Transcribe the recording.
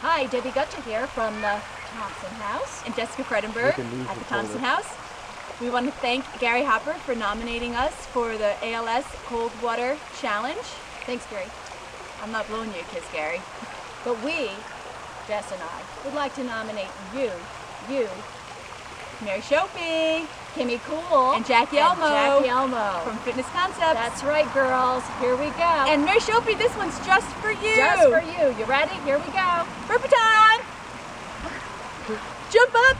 Hi, Debbie Gutcher here from the Thompson House and Jessica Fredenberg at the Thompson House. We want to thank Gary Hopper for nominating us for the ALS Cold Water Challenge. Thanks, Gary. I'm not blowing you a kiss, Gary. But we, Jess and I, would like to nominate you, you, Mary Schoepe, Kimmy Cool, and Jaki Elmo, Jaki Elmo. from Fitness Concepts. That's right, girls. Here we go. and Mary Schoepe, this one's just for you. just for you. You ready? Here we go. Burpee time! Jump up!